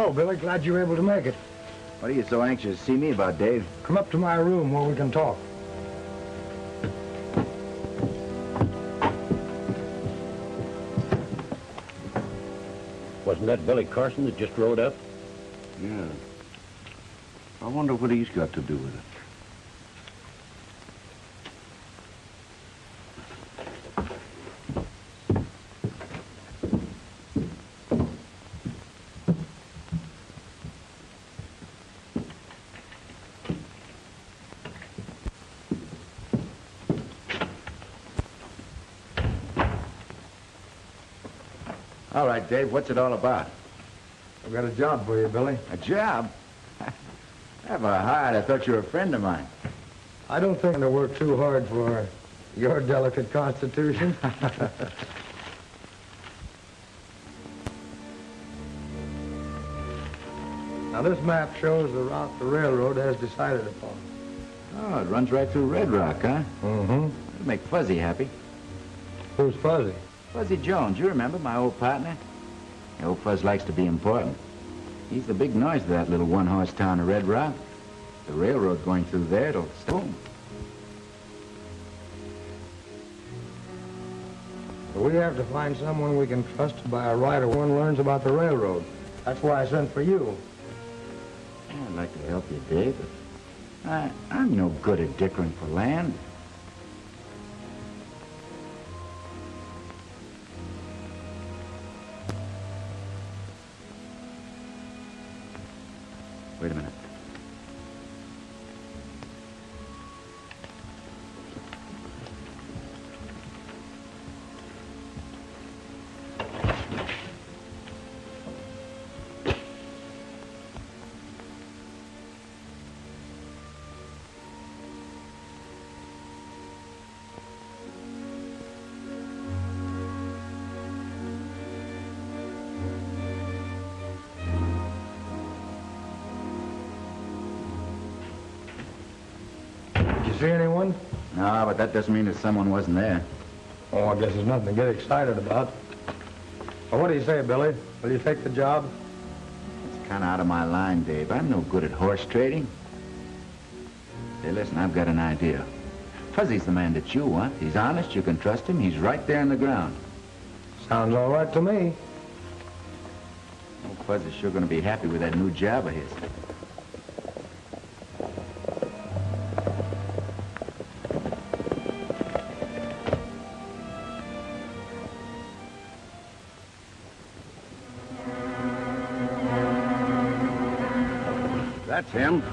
Hello, Billy. Glad you were able to make it. What are you so anxious to see me about, Dave? Come up to my room where we can talk. Wasn't that Billy Carson that just rode up? Yeah. I wonder what he's got to do with it. Dave, what's it all about? I've got a job for you, Billy. A job? Have a heart. I thought you were a friend of mine. I don't think to work too hard for your delicate constitution. now, this map shows the route the railroad has decided upon. Oh, it runs right through Red Rock, huh? Mm-hmm. It'll make Fuzzy happy. Who's Fuzzy? Fuzzy Jones, you remember, my old partner? Old Fuzz likes to be important. He's the big noise of that little one-horse town of Red Rock. The railroad going through there, it'll boom. We have to find someone we can trust to buy a rider one learns about the railroad. That's why I sent for you. I'd like to help you, Dave, but I, I'm no good at dickering for land. See anyone? No, but that doesn't mean that someone wasn't there. Oh, I guess there's nothing to get excited about. Well, what do you say, Billy? Will you take the job? It's kind of out of my line, Dave. I'm no good at horse trading. Hey, listen, I've got an idea. Fuzzy's the man that you want. He's honest, you can trust him. He's right there in the ground. Sounds all right to me. Oh, Fuzzy's sure going to be happy with that new job of his. That's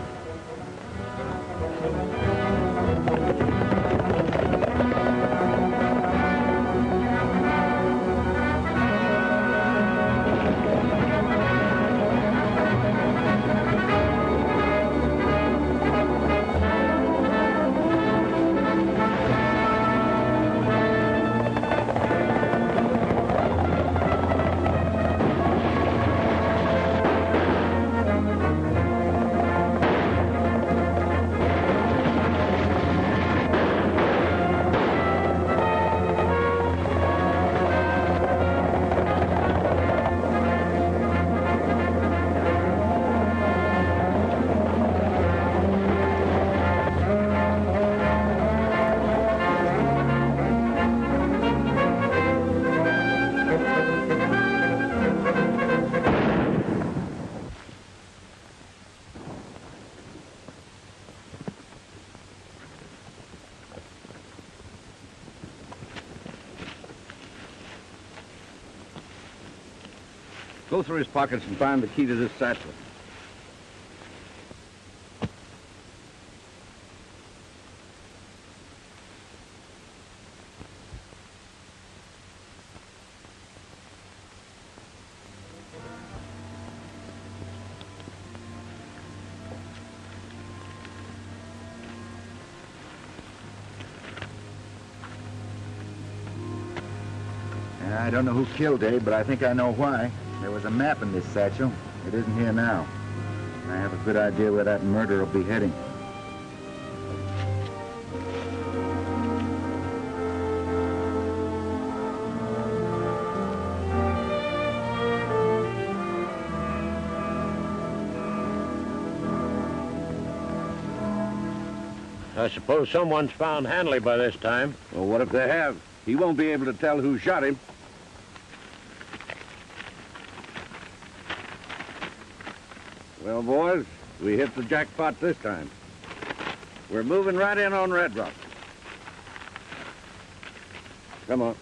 Go through his pockets and find the key to this satchel. I don't know who killed Dave, but I think I know why was a map in this satchel. It isn't here now. I have a good idea where that murder will be heading. I suppose someone's found Hanley by this time. Well, what if they have? He won't be able to tell who shot him. Boys, we hit the jackpot this time. We're moving right in on Red Rock. Come on.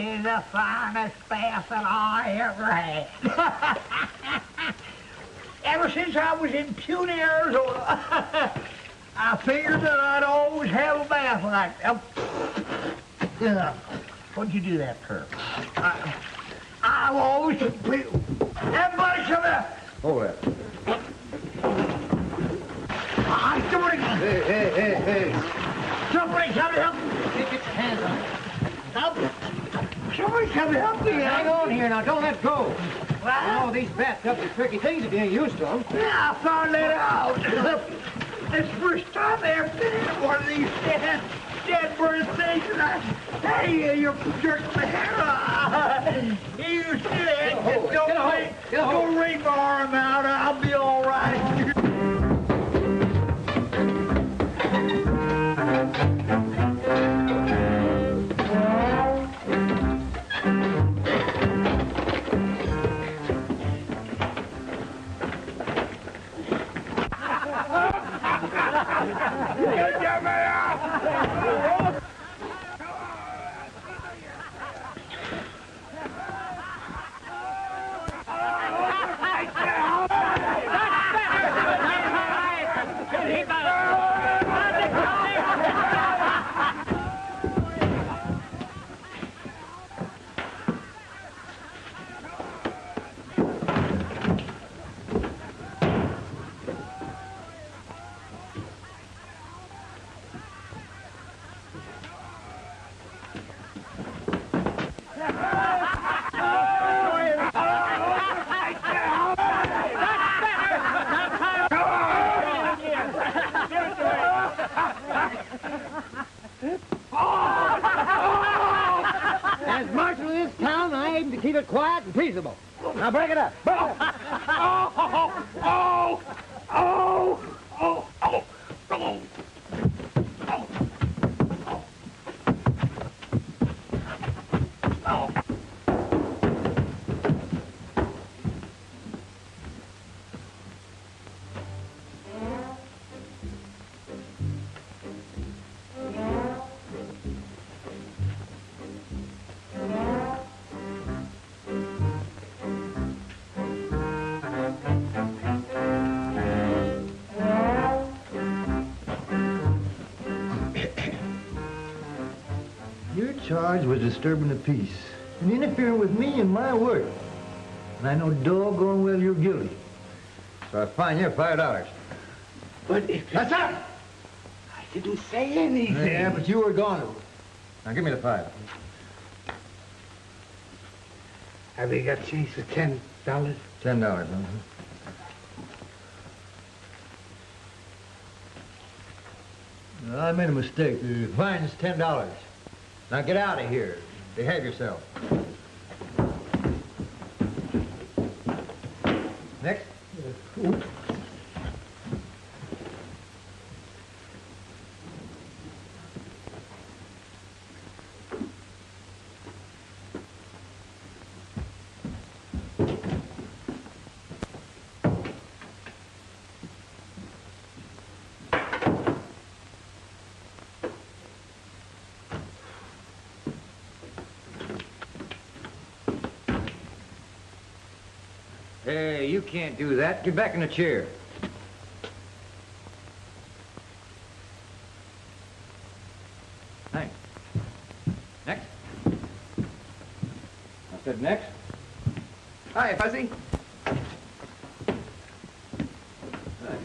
Oh, is the finest bath that I ever had. ever since I was in puny Arizona, I figured that I'd always have a bath like that. Yeah. What'd you do that, for? I, I've always... Everybody come here! Hold that. Ah, somebody, Hey, hey, hey, hey. somebody come help me! Get your hands on Help! Somebody come help me! Hang on here now, don't let go. Well, Oh, these bathtubs are tricky things if you ain't used to them. Yeah, I found that out. it's the first time I ever been in one of these dead, dead bird things, and I, hey, you're jerking my hair off. You Get don't, get a hold, wring- get a hold. don't wring my arm out, I'll be all right. Charge was disturbing the peace and interfering with me and my work. And I know doggone well you're guilty. So I fine you five dollars. But if... That's up! I didn't say anything. Yeah, but you were gone. Now, give me the five. Have you got change for ten dollars? Ten dollars, I made a mistake. The fine's ten dollars. Now get out of here. Behave yourself. Next. Hey, you can't do that. Get back in the chair. Thanks. Next. I said next. Hi, Fuzzy.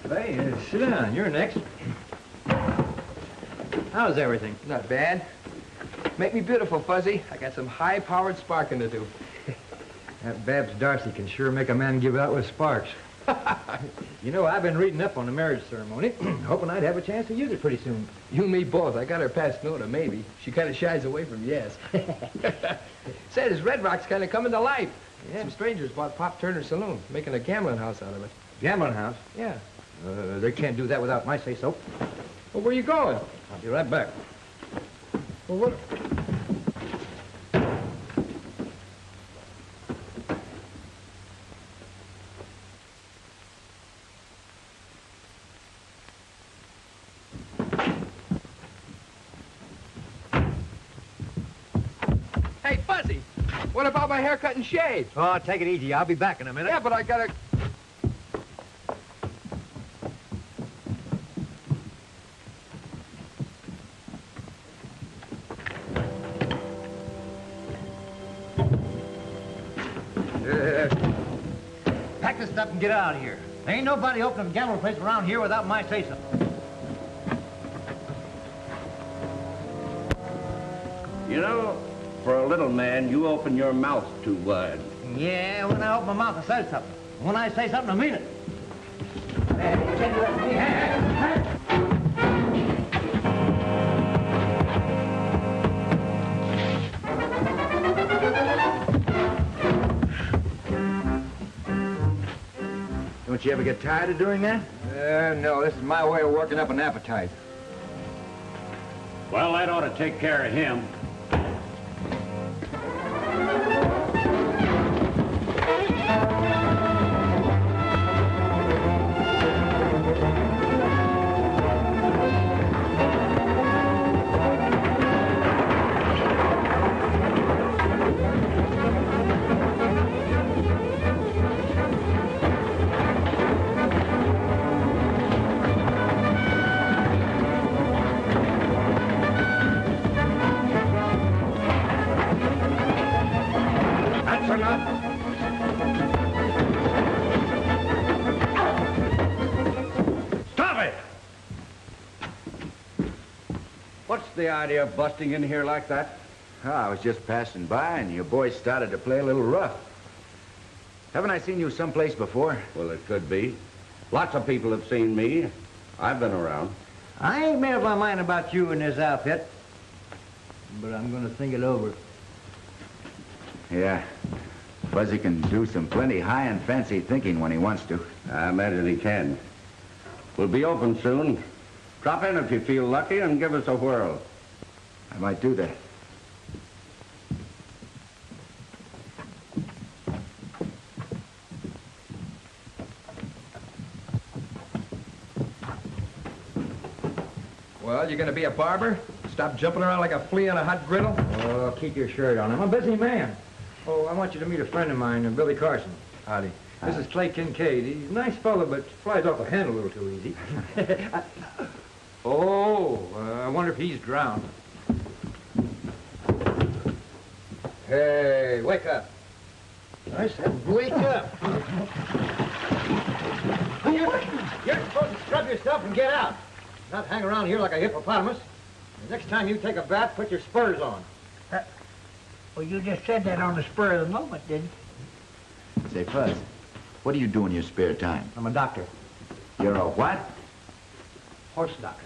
Hey, uh, sit down. You're next. How's everything? Not bad. Make me beautiful, Fuzzy. I got some high-powered sparking to do. That Babs Darcy can sure make a man give out with sparks. you know, I've been reading up on the marriage ceremony, hoping I'd have a chance to use it pretty soon. You and me both. I got her past no to maybe. She kind of shies away from yes. Said his Red Rock's kind of coming to life. Yeah. Some strangers bought Pop Turner's saloon, making a gambling house out of it. Gambling house? Yeah. Uh, they can't do that without my say-so. Well, where you going? I'll be right back. Well, what? Hey, Fuzzy, what about my haircut and shave? Oh, take it easy. I'll be back in a minute. Yeah, but I gotta... Uh, pack this stuff and get out of here. There ain't nobody opening a gambling place around here without my say-so. You know, for a little man, you open your mouth too wide. Yeah, when I open my mouth, I say something. When I say something, I mean it. Don't you ever get tired of doing that? Uh, no, this is my way of working up an appetite. Well, that ought to take care of him. The idea of busting in here like that? Oh, I was just passing by, and your boys started to play a little rough. Haven't I seen you someplace before? Well, it could be. Lots of people have seen me. I've been around. I ain't made up my mind about you and this outfit, but I'm gonna think it over. Yeah. Fuzzy can do some plenty high and fancy thinking when he wants to. I imagine he can. We'll be open soon. Drop in if you feel lucky and give us a whirl. I might do that. Well, you're gonna be a barber? Stop jumping around like a flea on a hot griddle? Oh, keep your shirt on. I'm a busy man. Oh, I want you to meet a friend of mine, uh, Billy Carson. Howdy. This is Clay Kincaid. He's a nice fellow, but flies off the handle a little too easy. oh, uh, I wonder if he's drowned. Hey, wake up. I said, wake up. You're, you're supposed to scrub yourself and get out. Not hang around here like a hippopotamus. The next time you take a bath, put your spurs on. Uh, well, you just said that on the spur of the moment, didn't you? Say, Fuzz, what do you do in your spare time? I'm a doctor. You're a what? Horse doctor.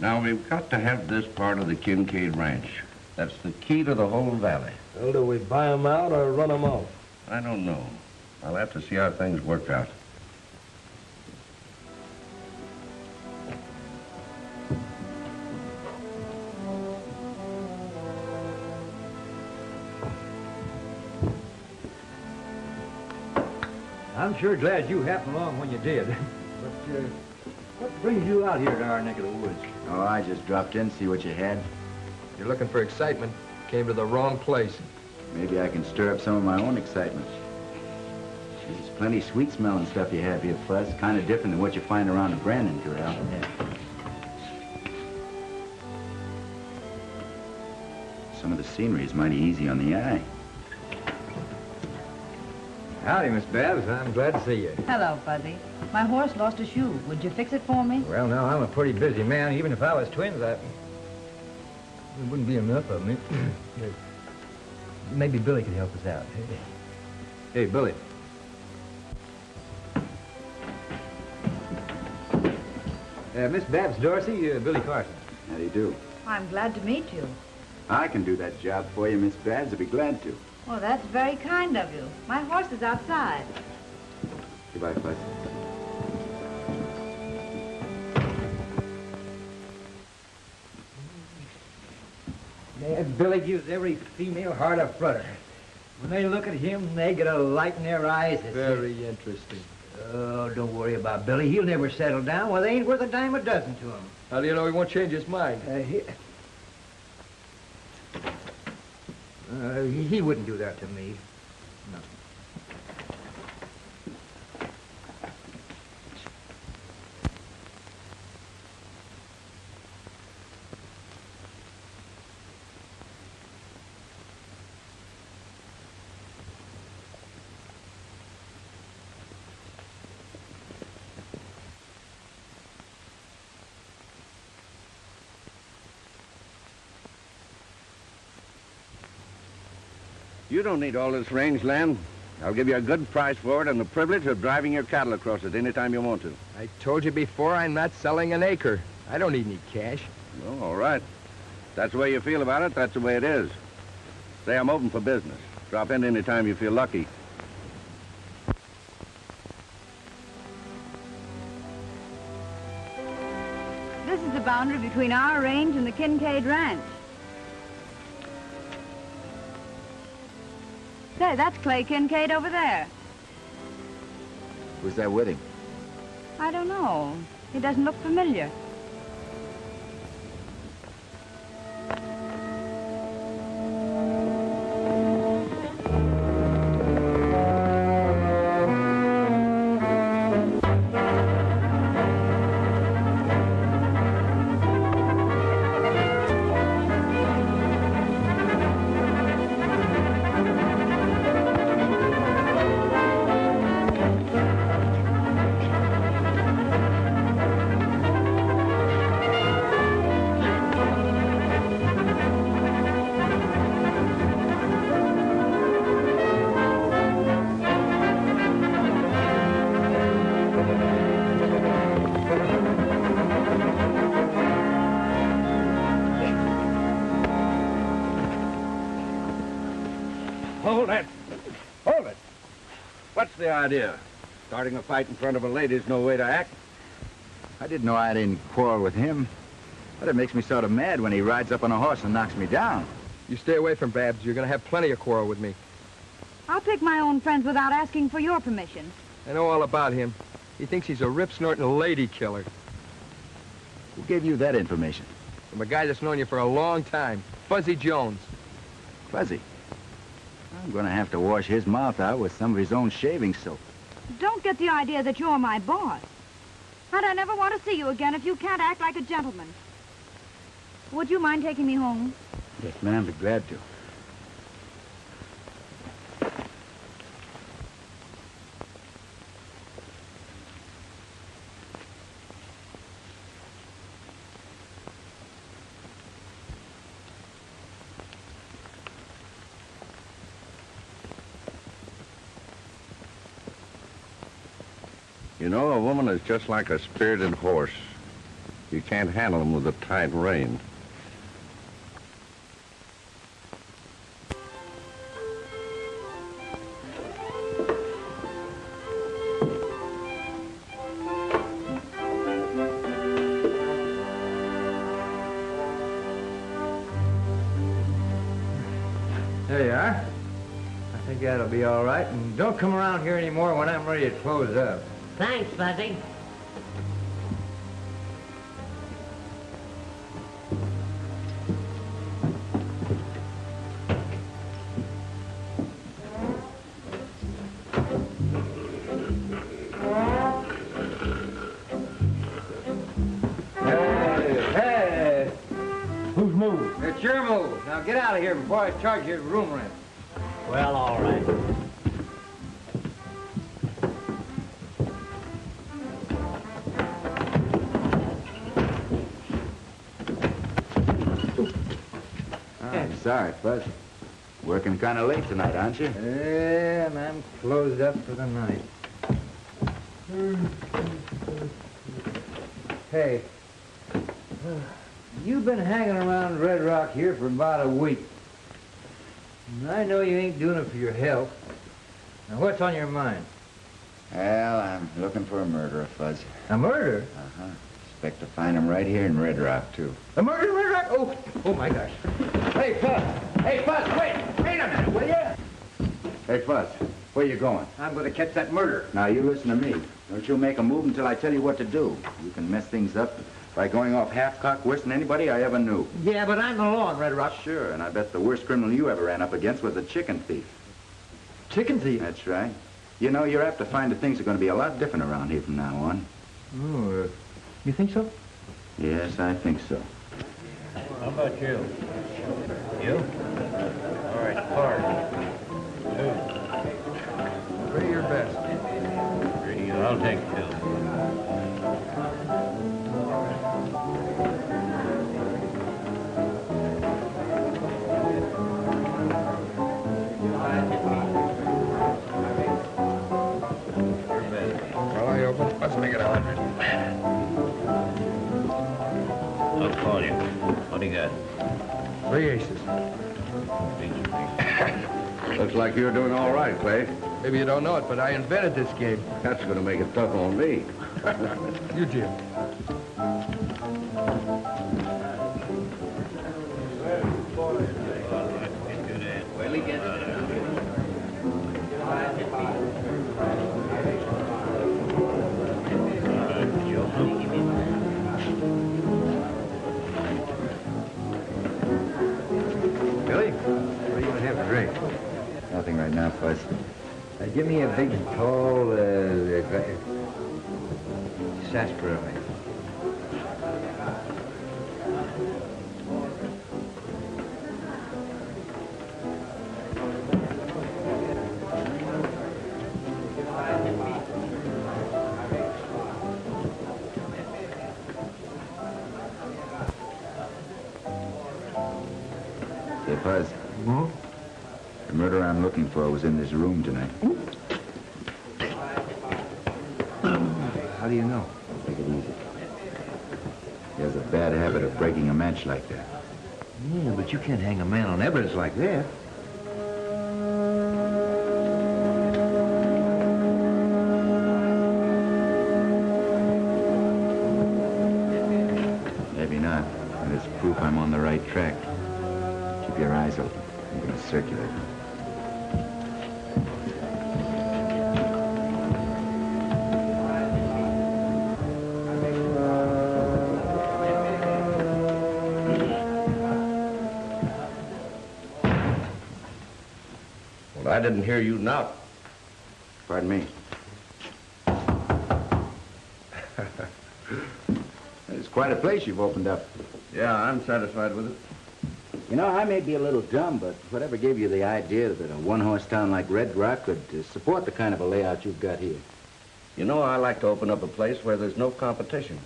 Now, we've got to have this part of the Kincaid Ranch. That's the key to the whole valley. Well, do we buy them out or run them off? I don't know. I'll have to see how things work out. I'm sure glad you happened along when you did. But, uh, what brings you out here to our neck of the woods? Oh, I just dropped in, see what you had. You're looking for excitement. Came to the wrong place. Maybe I can stir up some of my own excitement. There's plenty sweet-smelling stuff you have here, Fuzz. Kind of different than what you find around the Brandon Corral. Some of the scenery is mighty easy on the eye. Howdy, Miss Babs. I'm glad to see you. Hello, Fuzzy. My horse lost a shoe. Would you fix it for me? Well, now, I'm a pretty busy man. Even if I was twins, I... It wouldn't be enough of me. Maybe Billy could help us out. Hey, Billy. Uh, Miss Babs Darcy, uh, Billy Carson. How do you do? I'm glad to meet you. I can do that job for you, Miss Babs. I'd be glad to. Well, that's very kind of you. My horse is outside. Goodbye, Fuzz. Yeah, Billy gives every female heart a flutter. When they look at him, they get a light in their eyes. that says, Very interesting. Oh, don't worry about Billy. He'll never settle down. Well, they ain't worth a dime a dozen to him. How do you know he won't change his mind? Uh, he, uh, he, wouldn't do that to me. No. You don't need all this range land. I'll give you a good price for it and the privilege of driving your cattle across it any time you want to. I told you before I'm not selling an acre. I don't need any cash. Well, all right. That's the way you feel about it, that's the way it is. Say I'm open for business. Drop in any time you feel lucky. This is the boundary between our range and the Kincaid Ranch. Say, that's Clay Kincaid over there. Who's that with him? I don't know. He doesn't look familiar. The idea? Starting a fight in front of a lady's no way to act. I didn't know I didn't quarrel with him. But it makes me sort of mad when he rides up on a horse and knocks me down. You stay away from Babs. You're going to have plenty of quarrel with me. I'll pick my own friends without asking for your permission. I know all about him. He thinks he's a rip-snorting lady killer. Who gave you that information? From a guy that's known you for a long time. Fuzzy Jones. Fuzzy. I'm gonna have to wash his mouth out with some of his own shaving soap. Don't get the idea that you're my boss. And I never want to see you again if you can't act like a gentleman. Would you mind taking me home? Yes, ma'am, be glad to. You know, a woman is just like a spirited horse. You can't handle them with a tight rein. There you are. I think that'll be all right. And don't come around here anymore when I'm ready to close up. Thanks, Fuzzy. Hey, hey! Who's moved? It's your move. Now get out of here before I charge you room rent. Kind of late tonight, aren't you? Yeah, and I'm closed up for the night. Hey, you've been hanging around Red Rock here for about a week. And I know you ain't doing it for your health. Now, what's on your mind? Well, I'm looking for a murderer, Fuzz. A murder? Uh-huh. Expect to find him right here in Red Rock, too. A murder in Red Rock? Oh, oh my gosh. Hey, Fuzz. Hey, Fuzz, wait. Wait a minute, will you? Hey, Fuzz, where you going? I'm going to catch that murderer. Now, you listen to me. Don't you make a move until I tell you what to do. You can mess things up by going off half-cock worse than anybody I ever knew. Yeah, but I'm the law in Red Rock. Sure, and I bet the worst criminal you ever ran up against was a chicken thief. Chicken thief. That's right. You know, you're apt to find that things are going to be a lot different around here from now on. Oh, uh, you think so? Yes, I think so. How about you? You? Right, card. Three your best. Three, I'll take two. Well, I open. Let's make it a hundred. I'll call you. What do you got? Three aces. Looks like you're doing all right, Clay. Maybe you don't know it, but I invented this game. That's going to make it tough on me. You, Jim. Right now, Fuzz. Uh, give me a big, tall, uh, uh, sarsaparilla. Hmm? The murderer I'm looking for I was in this room tonight. Hmm? Um, how do you know? Take it easy. He has a bad habit of breaking a match like that. Yeah, but you can't hang a man on evidence like that. Maybe not. But it's proof I'm on the right track. Keep your eyes open. I'm going to circulate. I didn't hear you knock. Pardon me. It's quite a place you've opened up. Yeah, I'm satisfied with it. You know, I may be a little dumb, but whatever gave you the idea that a one-horse town like Red Rock could uh, support the kind of a layout you've got here? You know, I like to open up a place where there's no competition.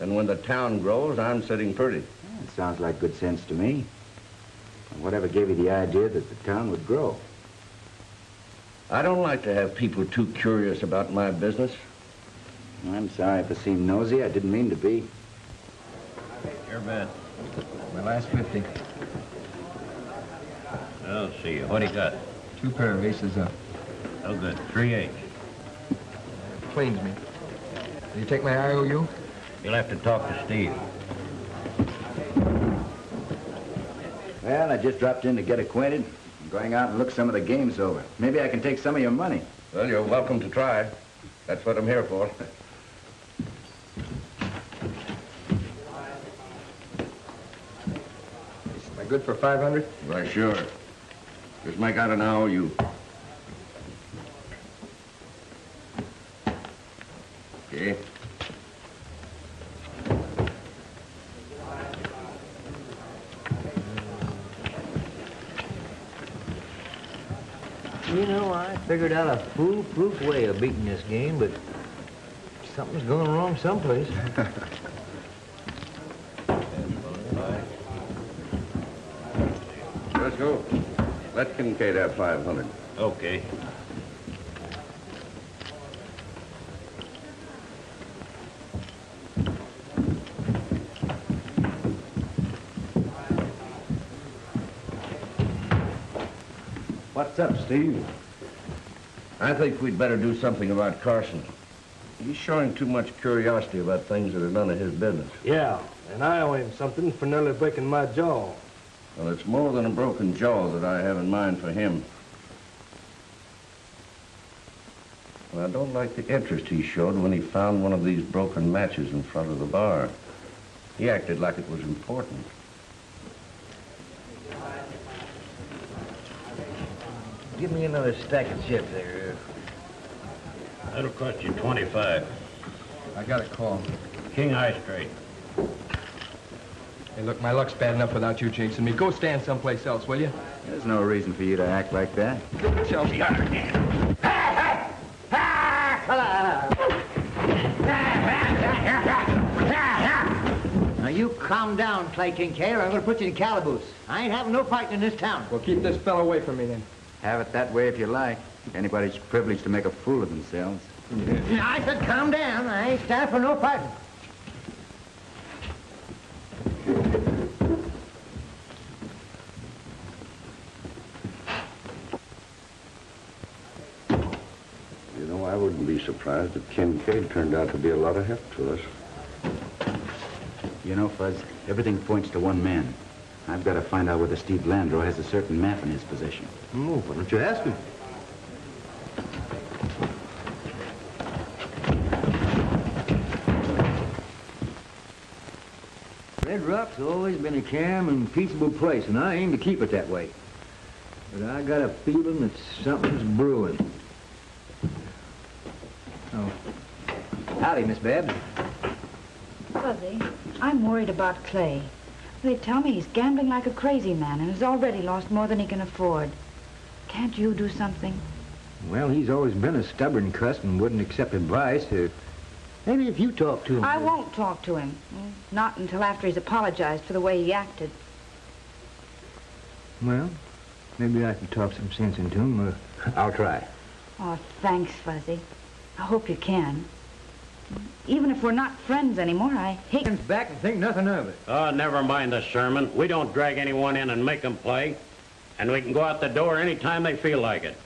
And when the town grows, I'm sitting pretty. It sounds like good sense to me. And Whatever gave you the idea that the town would grow? I don't like to have people too curious about my business. I'm sorry if I seem nosy. I didn't mean to be. Your bet. My last 50. I'll see you. What do you got? Two pair of aces up. Oh, good. Three eight. Cleans me. Will you take my IOU? You'll have to talk to Steve. Well, I just dropped in to get acquainted. I'm going out and look some of the games over. Maybe I can take some of your money. Well, you're welcome to try. That's what I'm here for. Am I good for 500? Why, sure. Just make out an hour, you. Okay. You know, I figured out a foolproof way of beating this game, but something's going wrong someplace. Let's go. Let Kincaid have 500. Okay. What's up, Steve? I think we'd better do something about Carson. He's showing too much curiosity about things that are none of his business. Yeah, and I owe him something for nearly breaking my jaw. Well, it's more than a broken jaw that I have in mind for him. Well, I don't like the interest he showed when he found one of these broken matches in front of the bar. He acted like it was important. Give me another stack of chips there. That'll cost you 25. I got a call. King High Straight. Hey, look, my luck's bad enough without you jinxing me. Go stand someplace else, will you? There's no reason for you to act like that. Chelsea. Now, you calm down, Clay Kincaid, or I'm going to put you in calaboose. I ain't having no fighting in this town. Well, keep this fellow away from me, then. Have it that way if you like. Anybody's privileged to make a fool of themselves. I said calm down. I ain't standing for no fighting. You know, I wouldn't be surprised if Kincaid turned out to be a lot of help to us. You know, Fuzz, everything points to one man. I've got to find out whether Steve Landreau has a certain map in his possession. Oh, why don't you ask him? Red Rock's always been a calm and peaceable place, and I aim to keep it that way. But I got a feeling that something's brewing. Oh. Howdy, Miss Babs. Fuzzy, I'm worried about Clay. They tell me he's gambling like a crazy man and has already lost more than he can afford. Can't you do something? Well, he's always been a stubborn cuss and wouldn't accept advice. Uh, maybe if you talk to him. I won't talk to him. Not until after he's apologized for the way he acted. Well, maybe I can talk some sense into him. Uh, I'll try. Oh, thanks, Fuzzy. I hope you can. Even if we're not friends anymore, I hate... Comes back and think nothing of it. Oh, never mind the sermon. We don't drag anyone in and make them play. And we can go out the door any time they feel like it.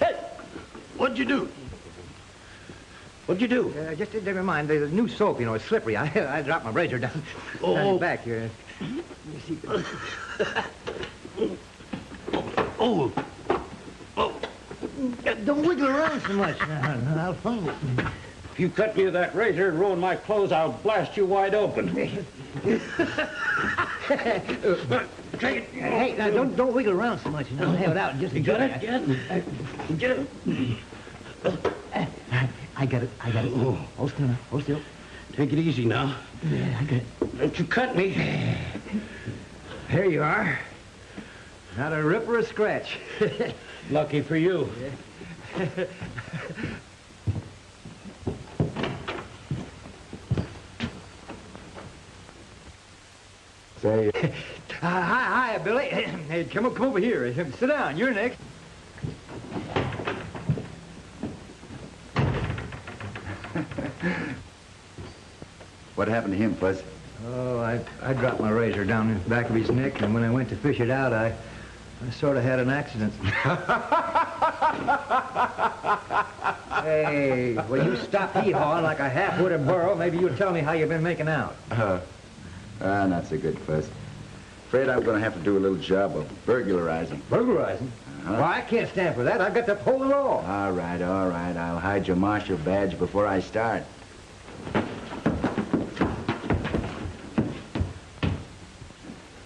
Hey! What'd you do? What'd you do? Uh, just never mind. There's a new soap, you know. It's slippery. I, I dropped my razor down, Oh. down back here. Let me see. Oh, Don't wiggle around so much. I'll find it. if you cut me with that razor and ruin my clothes, I'll blast you wide open. Take it. Hey, now, don't don't wiggle around so much. I'll have it out just a You got it? Get it? Get it? I got it. I got it. Oh. Hold still now. Hold still. Take it easy now. Yeah, I got it. Don't you cut me. There you are. Not a rip or a scratch. Lucky for you. Say. Uh, hi, hi, Billy. hey, come, come over here. Sit down. You're next. what happened to him, Fuzz? Oh, I, I dropped my razor down in the back of his neck, and when I went to fish it out, I I sort of had an accident. hey, will you stop hee-hawing like a half-witted burro? Maybe you'll tell me how you've been making out. Uh, ah, not so good, Fuzz. Afraid I'm going to have to do a little job of burglarizing. Burglarizing? Well, I can't stand for that. I've got to uphold the law. All right, all right. I'll hide your marshal badge before I start.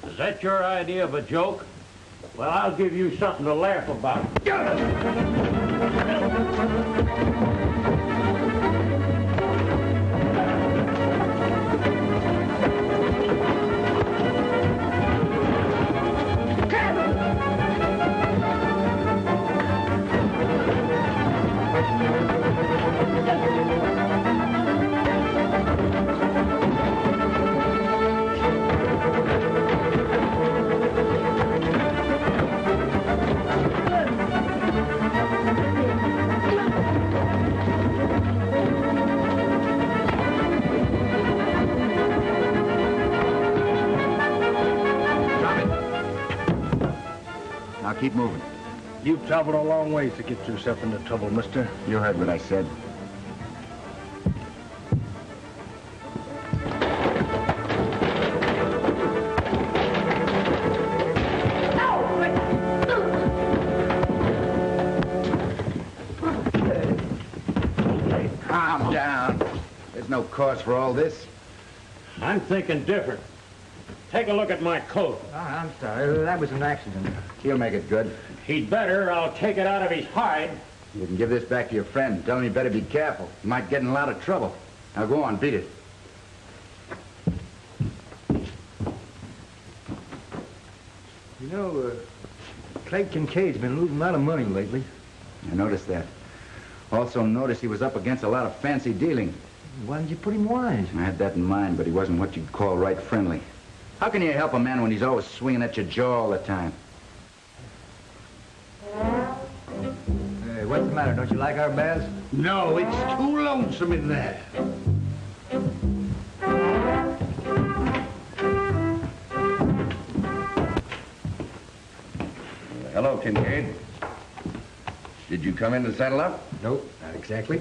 Is that your idea of a joke? Well, I'll give you something to laugh about. Traveled a long ways to get yourself into trouble, mister. You heard what I said. Calm down. There's no cause for all this. I'm thinking different. Take a look at my coat. I'm sorry. That was an accident. He'll make it good. He'd better. I'll take it out of his hide. You can give this back to your friend. Tell him he better be careful. He might get in a lot of trouble. Now go on, beat it. You know, uh, Craig Kincaid's been losing a lot of money lately. I noticed that. Also noticed he was up against a lot of fancy dealing. Why didn't you put him wise? I had that in mind, but he wasn't what you'd call right friendly. How can you help a man when he's always swinging at your jaw all the time? Hey, what's the matter? Don't you like our baths? No, it's too lonesome in there. Hello, Kincaid. Did you come in to settle up? Nope, not exactly.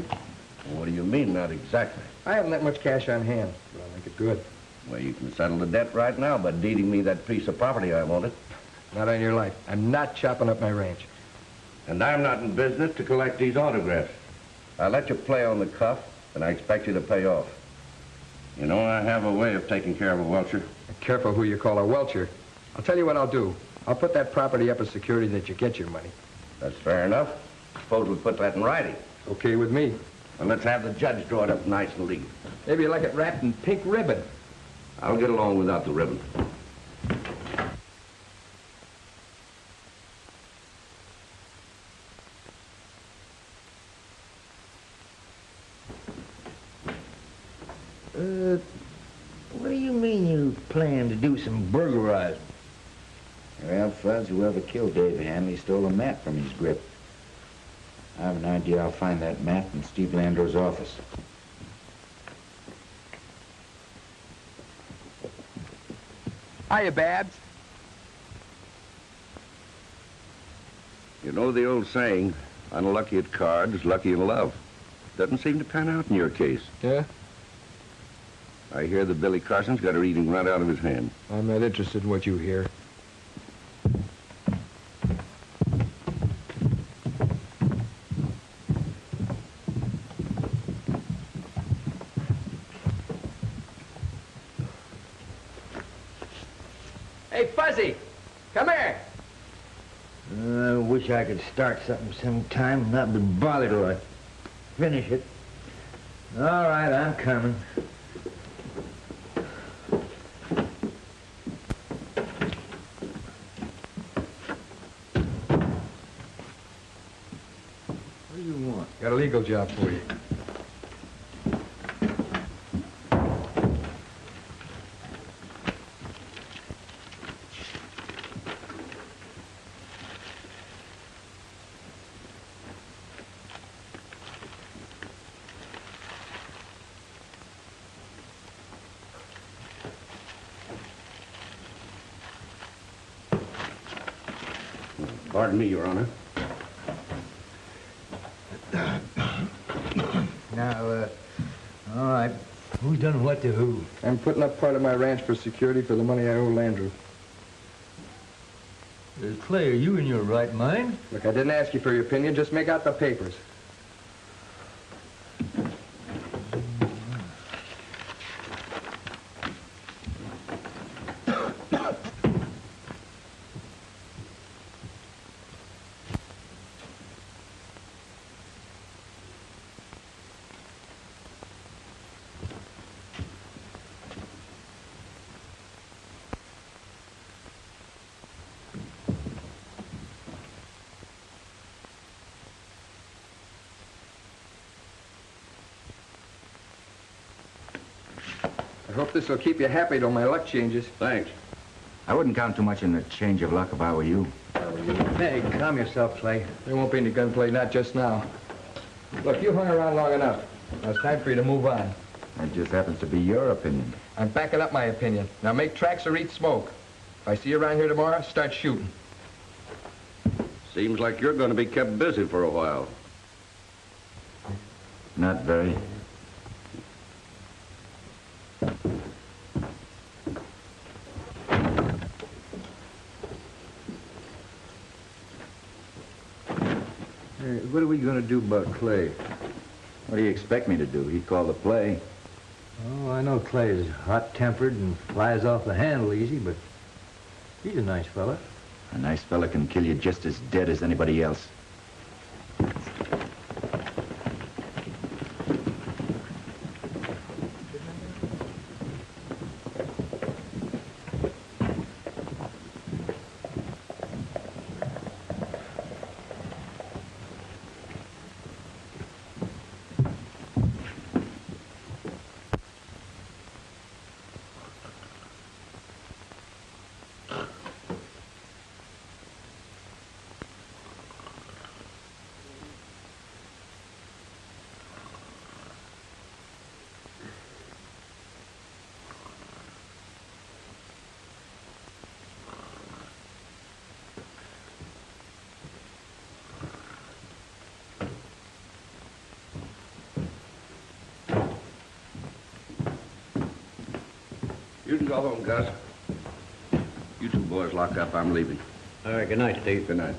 What do you mean, not exactly? I haven't that much cash on hand, but I'll make it good. Well, you can settle the debt right now by deeding me that piece of property I wanted. Not on your life. I'm not chopping up my ranch. And I'm not in business to collect these autographs. I let you play on the cuff, and I expect you to pay off. You know, I have a way of taking care of a welcher. Careful who you call a welcher. I'll tell you what I'll do. I'll put that property up as security that you get your money. That's fair enough. Suppose we put that in writing. Okay with me. Well, let's have the judge draw it up nice and neat. Maybe you like it wrapped in pink ribbon. I'll get along without the ribbon. Uh, what do you mean you plan to do some burglarizing? Well, Fuzz, whoever killed Dave Hanley stole a map from his grip. I have an idea I'll find that map in Steve Landreau's office. Hiya, Babs. You know the old saying, unlucky at cards, lucky in love. Doesn't seem to pan out in your case. Yeah? I hear that Billy Carson's got her eating right out of his hand. I'm not interested in what you hear. Hey, Fuzzy! Come here! I start something sometime and not be bothered till I finish it. All right, I'm coming. What do you want? Got a legal job for you. Pardon me, Your Honor. Now, uh, all right. Who's done what to who? I'm putting up part of my ranch for security for the money I owe Landreau. Uh, Clay, are you in your right mind? Look, I didn't ask you for your opinion. Just make out the papers. This will keep you happy till my luck changes. Thanks. I wouldn't count too much on the change of luck if I were you. Hey, calm yourself, Clay. There won't be any gunplay, not just now. Look, you hung around long enough. Now it's time for you to move on. That just happens to be your opinion. I'm backing up my opinion. Now make tracks or eat smoke. If I see you around here tomorrow, start shooting. Seems like you're going to be kept busy for a while. Not very. What are we going to do about Clay? What do you expect me to do? He called the play. Oh, I know Clay is hot-tempered and flies off the handle easy, but he's a nice fella. A nice fella can kill you just as dead as anybody else. Go home, Gus. You two boys lock up. I'm leaving. All right, good night, Steve. Good night.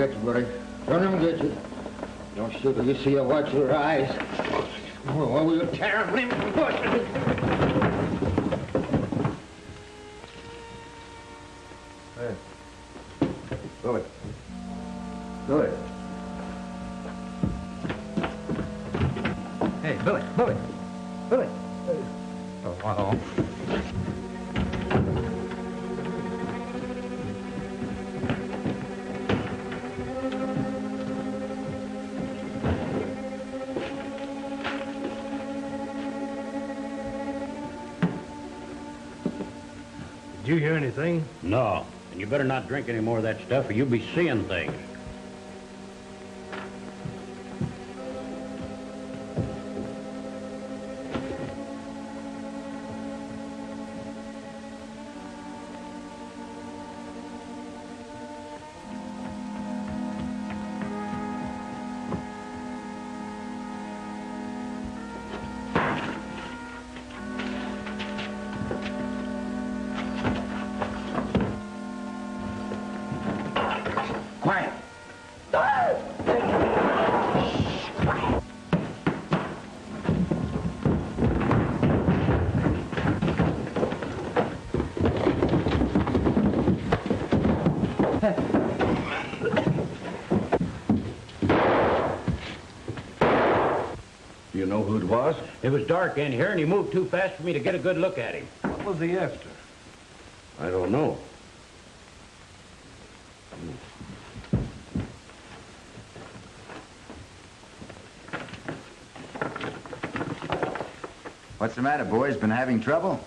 Him get you, buddy. Don't let him get you. Don't shoot till you see her watch your eyes. Oh, we'll tear him limb from hear anything? No. And you better not drink any more of that stuff or you'll be seeing things. You know who it was? It was dark in here, and he moved too fast for me to get a good look at him. What was he after? I don't know. What's the matter, boys? Been having trouble?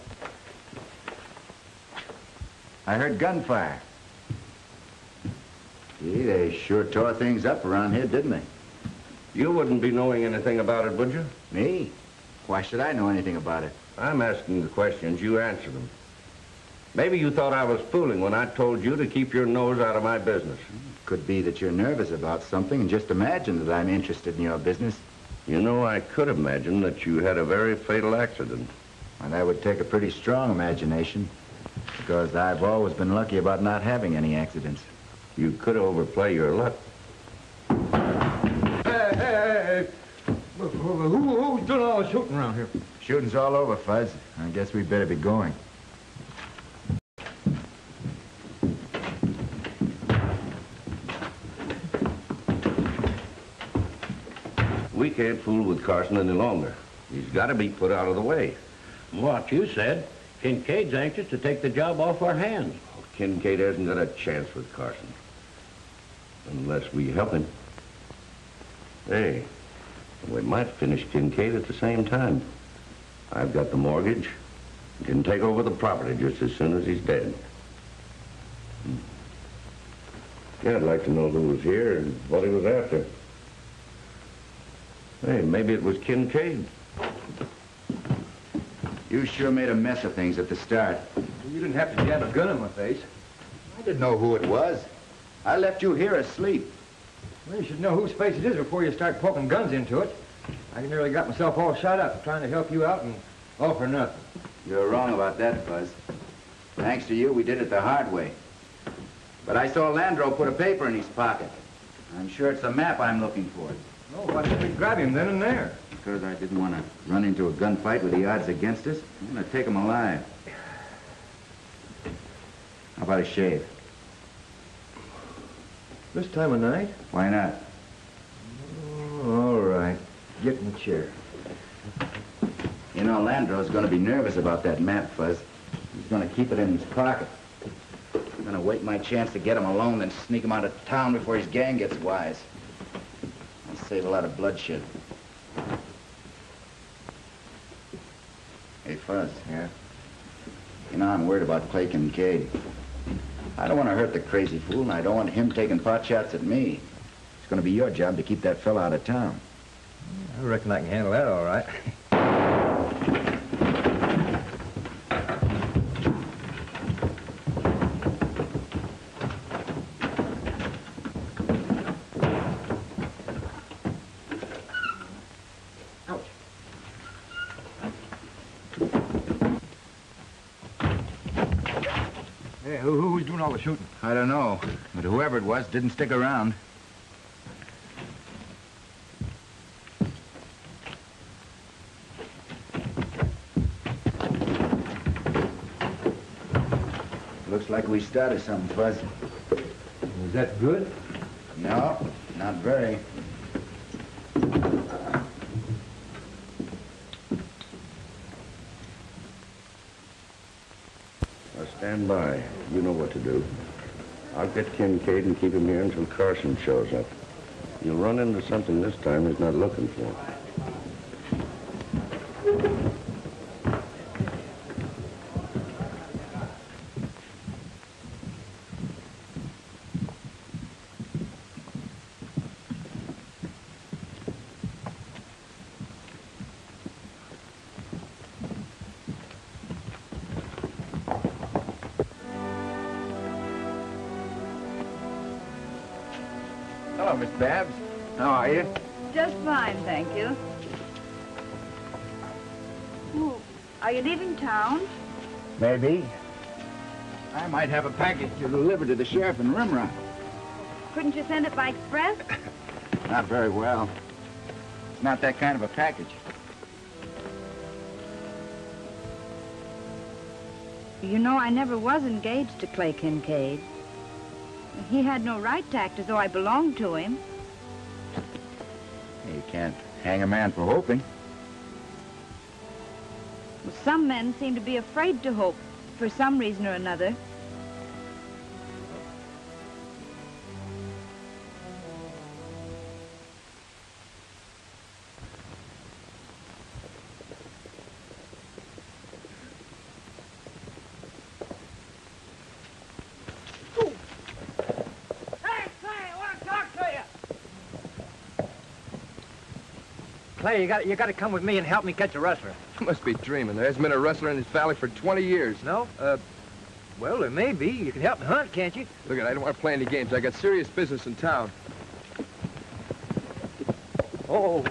I heard gunfire. Gee, they sure tore things up around here, didn't they? You wouldn't be knowing anything about it, would you? Me? Why should I know anything about it? I'm asking the questions, you answer them. Maybe you thought I was fooling when I told you to keep your nose out of my business. Could be that you're nervous about something and just imagine that I'm interested in your business. You know, I could imagine that you had a very fatal accident. And that would take a pretty strong imagination, because I've always been lucky about not having any accidents. You could overplay your luck. Hey, hey, hey, hey. Who, who- who's doing all the shooting around here? Shooting's all over, Fuzz. I guess we'd better be going. We can't fool with Carson any longer. He's got to be put out of the way. What you said, Kincaid's anxious to take the job off our hands. Kincaid hasn't got a chance with Carson. Unless we help him. Hey, we might finish Kincaid at the same time. I've got the mortgage. Can take over the property just as soon as he's dead. Hmm. Yeah, I'd like to know who was here and what he was after. Hey, maybe it was Kincaid. You sure made a mess of things at the start. You didn't have to jab a gun in my face. I didn't know who it was. I left you here asleep. Well, you should know whose face it is before you start poking guns into it. I nearly got myself all shot up trying to help you out and all for nothing. You're wrong about that, Fuzz. Thanks to you, we did it the hard way. But I saw Landreau put a paper in his pocket. I'm sure it's the map I'm looking for. Oh, why didn't we grab him then and there? Because I didn't want to run into a gunfight with the odds against us. I'm going to take him alive. How about a shave? This time of night? Why not? Oh, all right. Get in the chair. You know, Landreau's going to be nervous about that map, Fuzz. He's going to keep it in his pocket. I'm going to wait my chance to get him alone, then sneak him out of town before his gang gets wise. I'll save a lot of bloodshed. Hey, Fuzz. Yeah? You know, I'm worried about Clay Kincaid. I don't want to hurt the crazy fool, and I don't want him taking pot shots at me. It's going to be your job to keep that fella out of town. I reckon I can handle that all right. Who's doing all the shooting? I don't know, but whoever it was didn't stick around. Looks like we started something, Fuzz. Was that good? No, not very. Now stand by. You know what to do. I'll get Kincaid and keep him here until Carson shows up. You'll run into something this time he's not looking for. The sheriff in Rimrock. Couldn't you send it by express? Not very well. It's not that kind of a package. You know, I never was engaged to Clay Kincaid. He had no right to act as though I belonged to him. You can't hang a man for hoping. Well, some men seem to be afraid to hope for some reason or another. Clay, you got you got to come with me and help me catch a rustler. You must be dreaming. There hasn't been a wrestler in this valley for 20 years. No? Uh, well, there may be. You can help me hunt, can't you? Look, I don't want to play any games. I got serious business in town. Oh.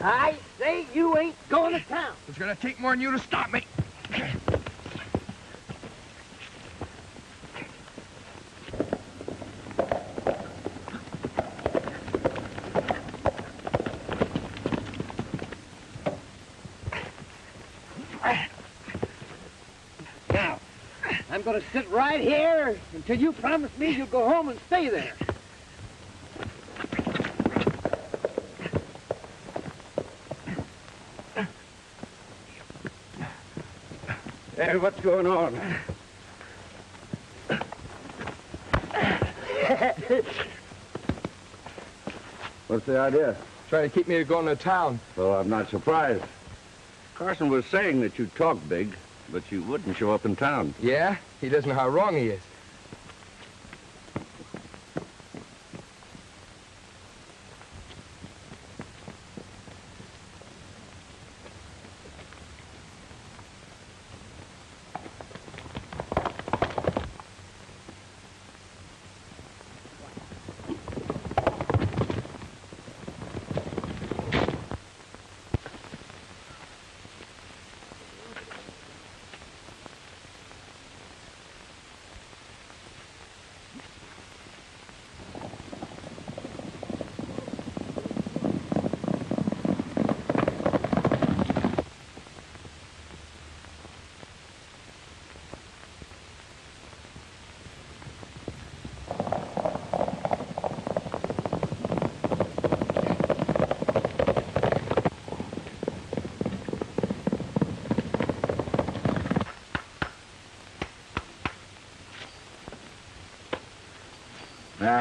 I say you ain't going to town. It's gonna take more than you to stop me. Now, I'm going to sit right here until you promise me you'll go home and stay there. Hey, what's going on? What's the idea? Trying to keep me to going to town. Well, I'm not surprised. Carson was saying that you talk big, but you wouldn't show up in town. Yeah? He doesn't know how wrong he is.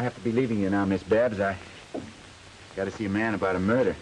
Have to be leaving you now, Miss Babs. I got to see a man about a murder.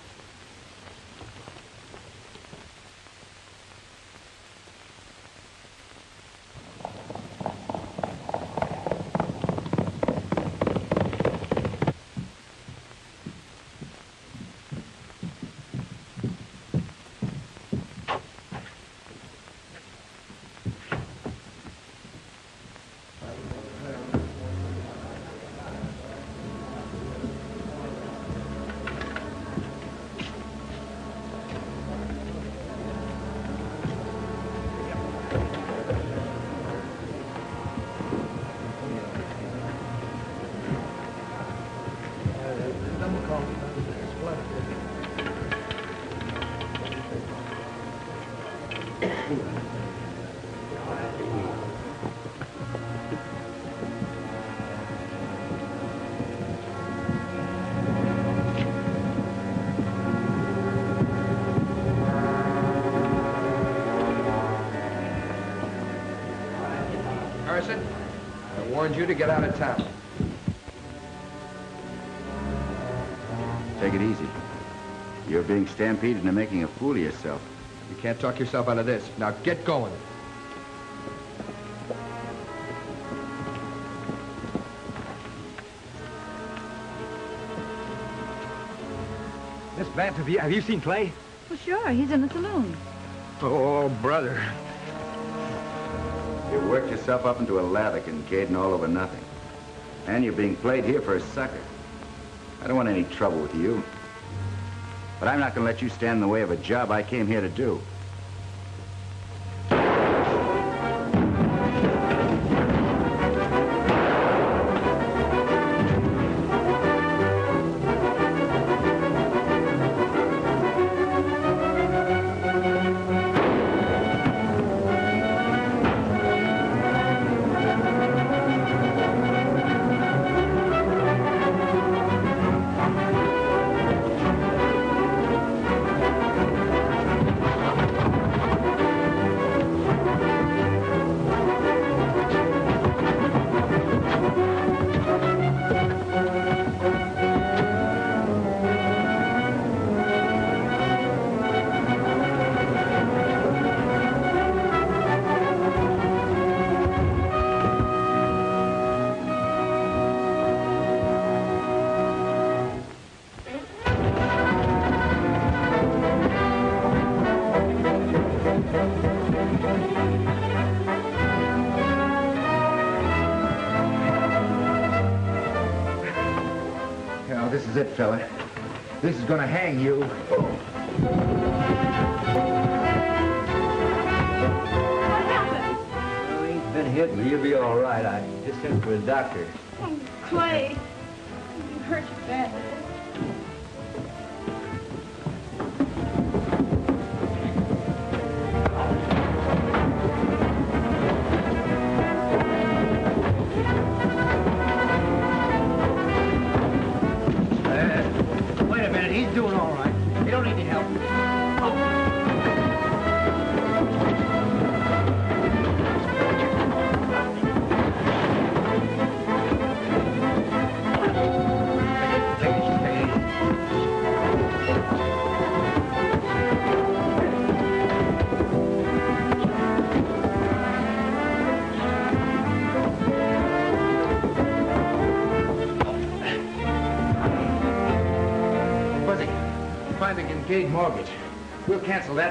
You to get out of town. Take it easy. You're being stampeded into making a fool of yourself. You can't talk yourself out of this. Now get going. Miss Vance, have you, have you seen Clay? Well, sure, he's in the saloon. Oh, brother. You worked yourself up into a lather, Kincaid, and all over nothing. And you're being played here for a sucker. I don't want any trouble with you. But I'm not going to let you stand in the way of a job I came here to do. Is it, fella. This is gonna hang you. What happened? Well, he ain't been hit, but you'll be all right. I just sent for a doctor. Oh, Clay, you hurt your badly.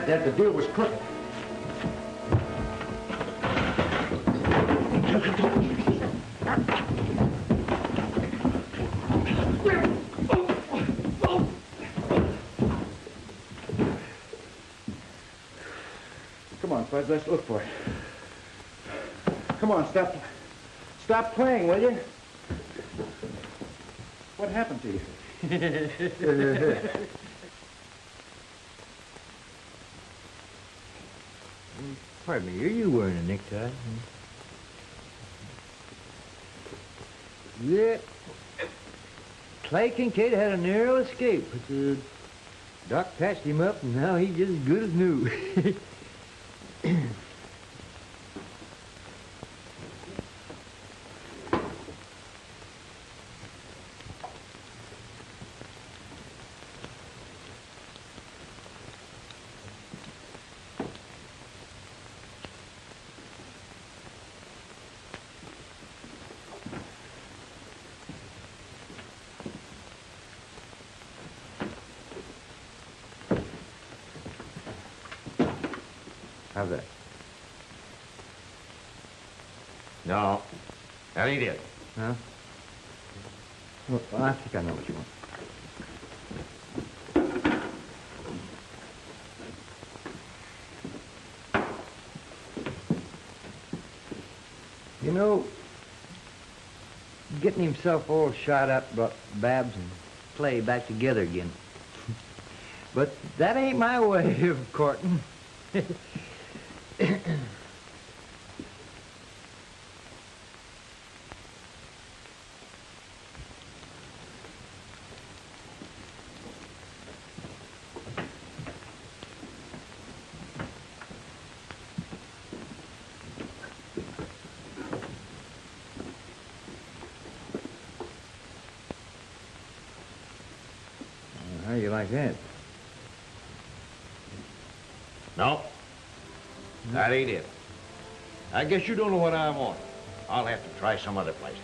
That. The deal was crooked. Come on, Fuzz, let's look for it. Come on, stop. Stop playing, will you? What happened to you? Pardon me, are you wearing a necktie? Yeah. Clay Kincaid had a narrow escape, but uh, Doc patched him up, and now he's just as good as new. that ain't it. Huh? Well, I think I know what you want. You know, getting himself all shot up brought Babs and Clay back together again. but that ain't my way of courting. that? No, that ain't it. I guess you don't know what I want. I'll have to try some other place.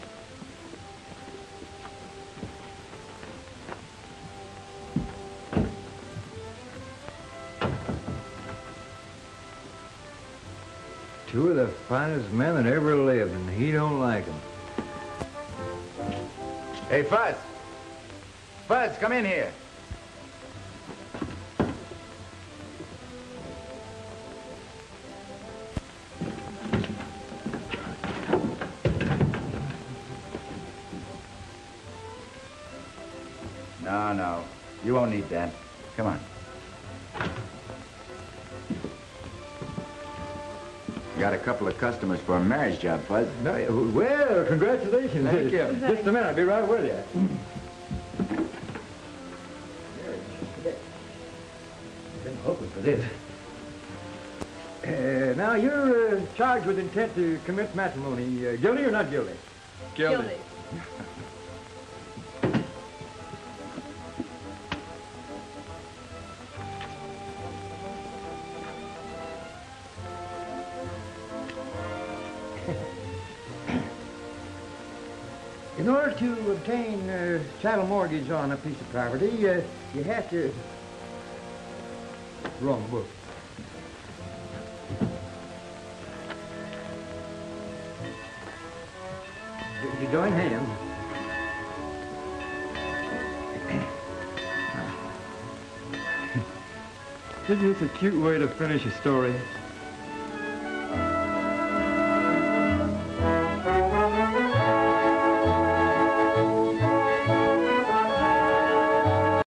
Two of the finest men that ever lived, and he don't like 'em. Hey, Fuzz. Fuzz, come in here. You won't need that. Come on. Got a couple of customers for a marriage job, Fuzz. No, well, congratulations. Thank you. Just a minute, I'll be right with you. Been hoping for this. Uh, now, you're uh, charged with intent to commit matrimony. Uh, guilty or not guilty? Guilty. In mortgage on a piece of property, uh, you have to... Wrong book. You join going. Isn't this a cute way to finish a story?